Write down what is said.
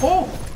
Oh!